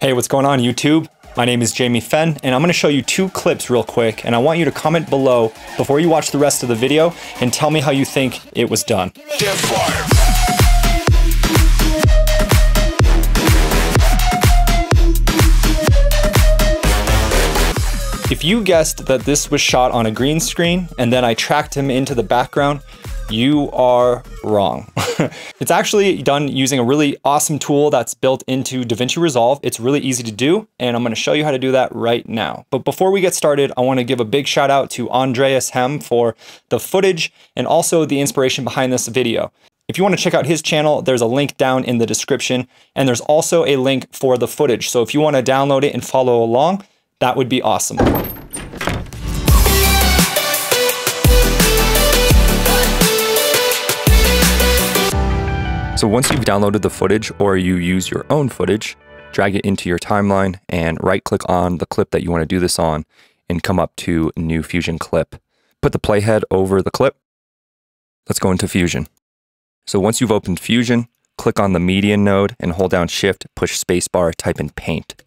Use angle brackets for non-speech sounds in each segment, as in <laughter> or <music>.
Hey, what's going on YouTube? My name is Jamie Fenn, and I'm gonna show you two clips real quick, and I want you to comment below before you watch the rest of the video and tell me how you think it was done. If you guessed that this was shot on a green screen and then I tracked him into the background, you are wrong. <laughs> it's actually done using a really awesome tool that's built into DaVinci Resolve. It's really easy to do, and I'm gonna show you how to do that right now. But before we get started, I wanna give a big shout out to Andreas Hem for the footage and also the inspiration behind this video. If you want to check out his channel, there's a link down in the description, and there's also a link for the footage. So if you want to download it and follow along, that would be awesome. So once you've downloaded the footage or you use your own footage, drag it into your timeline and right click on the clip that you want to do this on and come up to new Fusion clip. Put the playhead over the clip. Let's go into Fusion. So once you've opened Fusion, click on the MediaIn node and hold down shift, push spacebar, type in paint.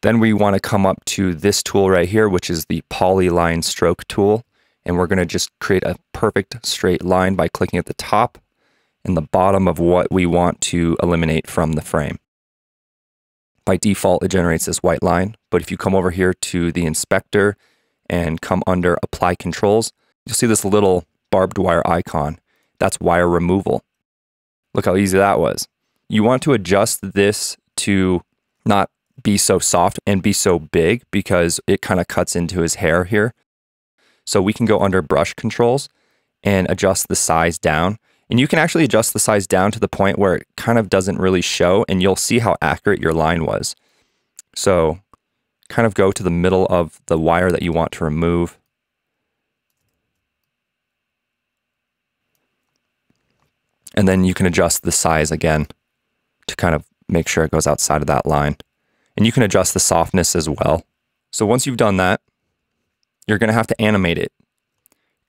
Then we want to come up to this tool right here, which is the polyline stroke tool. And we're going to just create a perfect straight line by clicking at the top in the bottom of what we want to eliminate from the frame. By default, it generates this white line, but if you come over here to the inspector and come under apply controls, you'll see this little barbed wire icon. That's wire removal. Look how easy that was. You want to adjust this to not be so soft and be so big because it kind of cuts into his hair here. So we can go under brush controls and adjust the size down. And you can actually adjust the size down to the point where it kind of doesn't really show and you'll see how accurate your line was. So kind of go to the middle of the wire that you want to remove. And then you can adjust the size again to kind of make sure it goes outside of that line. And you can adjust the softness as well. So once you've done that, you're going to have to animate it.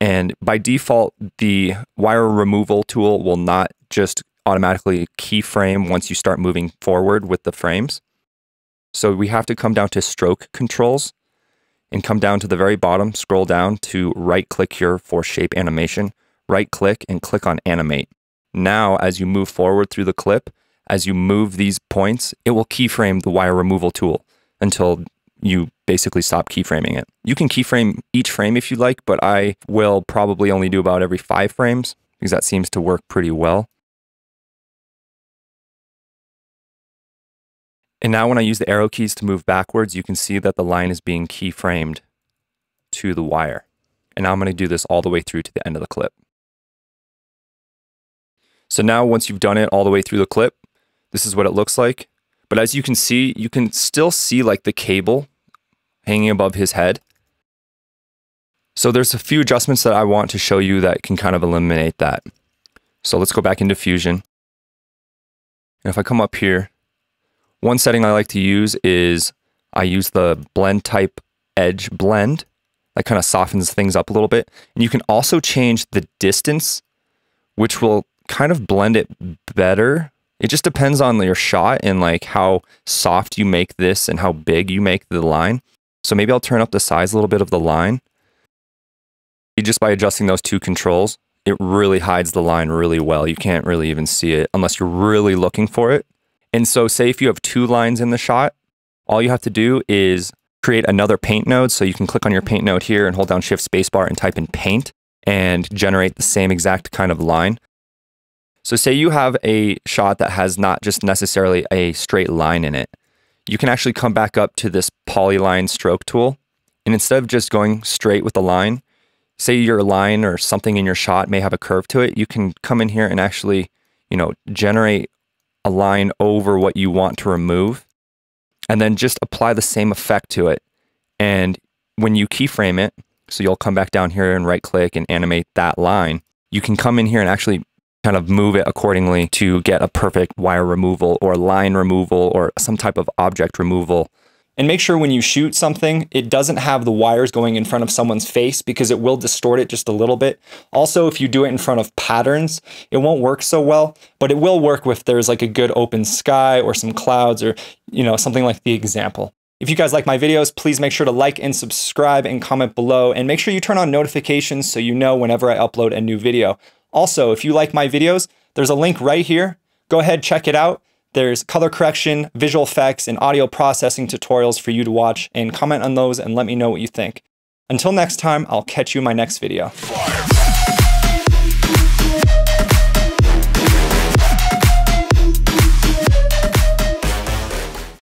And by default, the wire removal tool will not just automatically keyframe once you start moving forward with the frames. So we have to come down to stroke controls and come down to the very bottom, scroll down to right click here for shape animation, right click and click on animate. Now, as you move forward through the clip, as you move these points, it will keyframe the wire removal tool until you basically stop keyframing it. You can keyframe each frame if you like, but I will probably only do about every five frames because that seems to work pretty well. And now when I use the arrow keys to move backwards, you can see that the line is being keyframed to the wire. And now I'm going to do this all the way through to the end of the clip. So now once you've done it all the way through the clip, this is what it looks like. But as you can see, you can still see like the cable hanging above his head. So there's a few adjustments that I want to show you that can kind of eliminate that. So let's go back into Fusion. And if I come up here, one setting I like to use is I use the blend type edge blend. That kind of softens things up a little bit. And you can also change the distance, which will kind of blend it better it just depends on your shot and like how soft you make this and how big you make the line. So maybe I'll turn up the size a little bit of the line. Just by adjusting those two controls, it really hides the line really well. You can't really even see it unless you're really looking for it. And so say if you have two lines in the shot, all you have to do is create another paint node. So you can click on your paint node here and hold down shift spacebar and type in paint and generate the same exact kind of line. So say you have a shot that has not just necessarily a straight line in it. You can actually come back up to this polyline stroke tool. And instead of just going straight with the line, say your line or something in your shot may have a curve to it, you can come in here and actually, you know, generate a line over what you want to remove and then just apply the same effect to it. And when you keyframe it, so you'll come back down here and right click and animate that line, you can come in here and actually kind of move it accordingly to get a perfect wire removal or line removal or some type of object removal. And make sure when you shoot something, it doesn't have the wires going in front of someone's face because it will distort it just a little bit. Also, if you do it in front of patterns, it won't work so well, but it will work if there's like a good open sky or some clouds or, you know, something like the example. If you guys like my videos, please make sure to like and subscribe and comment below and make sure you turn on notifications so you know whenever I upload a new video. Also, if you like my videos, there's a link right here. Go ahead, check it out. There's color correction, visual effects, and audio processing tutorials for you to watch and comment on those and let me know what you think. Until next time, I'll catch you in my next video.